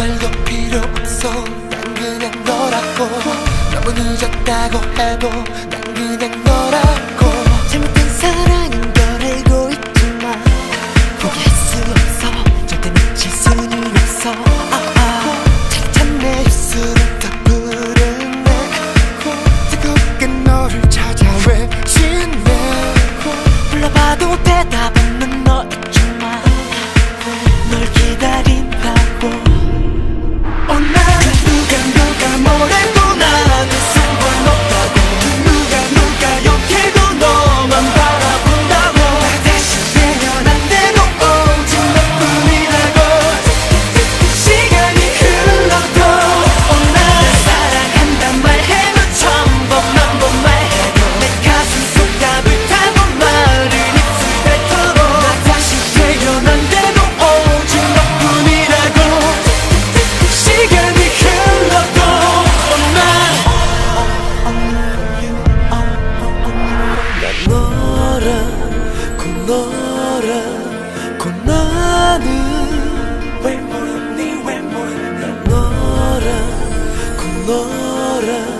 말도 필요 없어. 난 그냥 너라고. 너무 늦었다고 해도 너라고 나는 왜 모르니 왜 모르니? 너라고 너라.